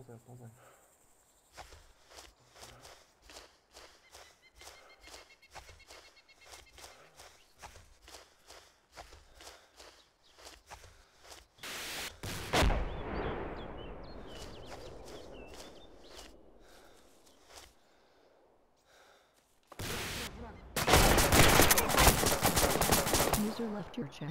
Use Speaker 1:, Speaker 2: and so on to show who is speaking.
Speaker 1: 맞아요, 맞아요.
Speaker 2: User left your chat.